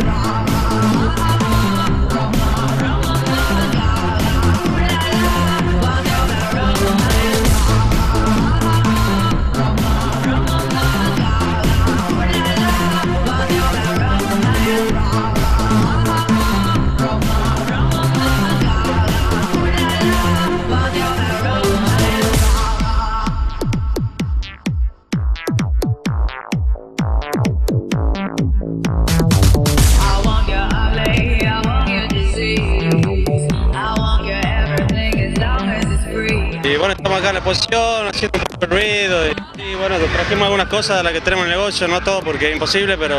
love. Estamos acá en la exposición, haciendo un poco de ruido y, y, bueno, trajimos algunas cosas de las que tenemos en el negocio, no todo porque es imposible, pero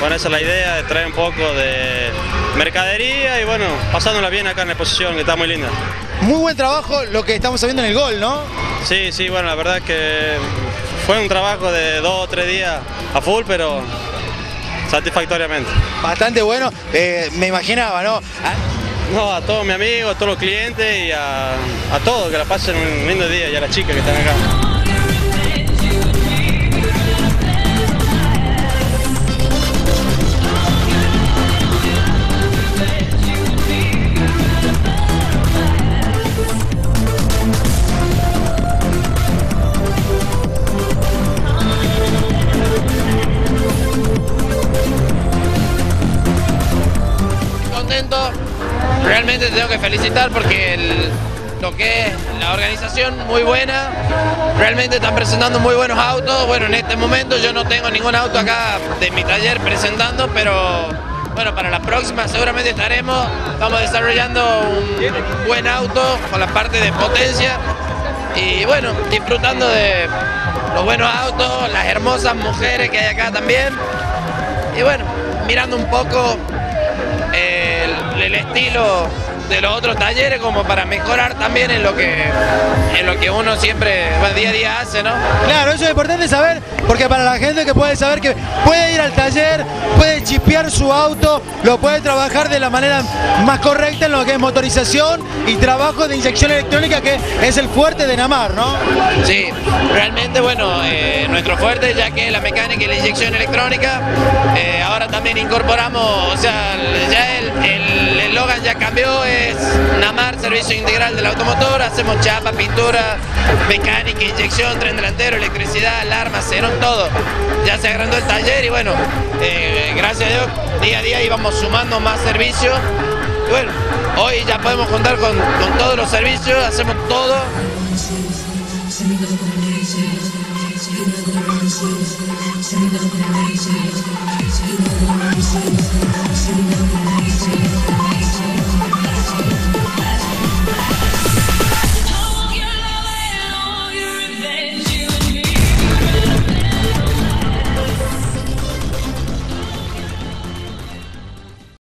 bueno, esa es la idea, de traer un poco de mercadería y bueno, pasándola bien acá en la exposición, que está muy linda. Muy buen trabajo lo que estamos viendo en el gol, ¿no? Sí, sí, bueno, la verdad es que fue un trabajo de dos o tres días a full, pero satisfactoriamente. Bastante bueno, eh, me imaginaba, ¿no? No, a todos mis amigos, a todos los clientes y a, a todos, que la pasen un lindo día y a las chicas que están acá. contento. Realmente tengo que felicitar porque lo que es la organización muy buena. Realmente están presentando muy buenos autos. Bueno, en este momento yo no tengo ningún auto acá de mi taller presentando, pero bueno, para la próxima seguramente estaremos. Estamos desarrollando un buen auto con la parte de potencia y bueno, disfrutando de los buenos autos, las hermosas mujeres que hay acá también. Y bueno, mirando un poco el, estilo de los otros talleres como para mejorar también en lo que en lo que uno siempre día a día hace, ¿no? Claro, eso es importante saber, porque para la gente que puede saber que puede ir al taller, puede chipear su auto, lo puede trabajar de la manera más correcta en lo que es motorización y trabajo de inyección electrónica, que es el fuerte de Namar, ¿no? Sí, realmente bueno, eh, nuestro fuerte ya que la mecánica y la inyección electrónica, eh, ahora también incorporamos, o sea, ya el el ya cambió, es Namar, servicio integral del automotor, hacemos chapa, pintura, mecánica, inyección, tren delantero, electricidad, alarma, cerón, todo. Ya se agrandó el taller y bueno, eh, gracias a Dios, día a día íbamos sumando más servicios. Bueno, hoy ya podemos contar con, todos los servicios, hacemos todo.